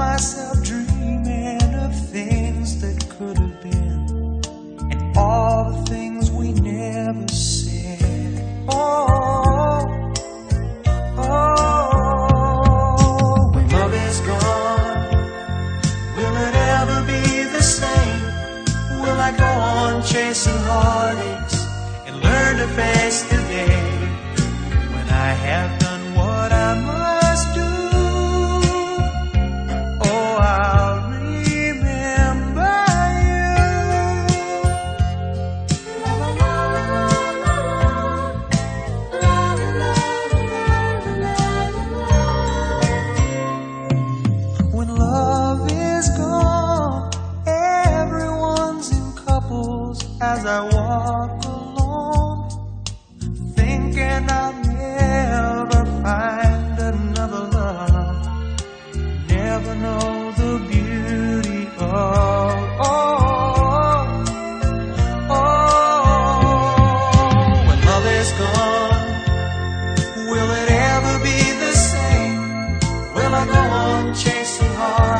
myself dreaming of things that could have been and all the things we never said. Oh, oh, oh. when love is gone, will it ever be the same? Will I go on chasing heartache? As I walk alone, thinking I'll never find another love. Never know the beauty of. Oh, oh, when love is gone, will it ever be the same? Will I go on chasing heartaches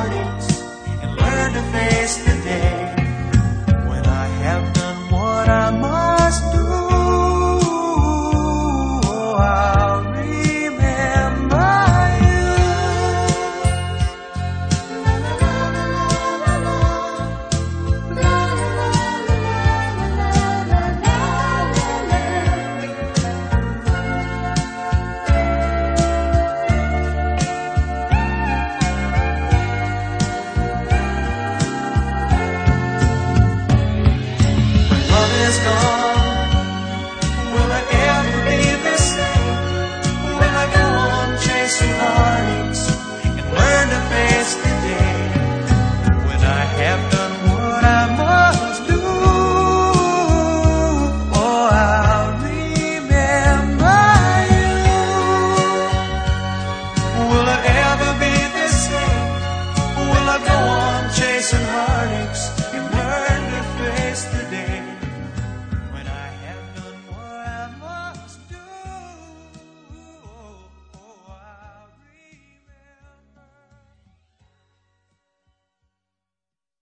works.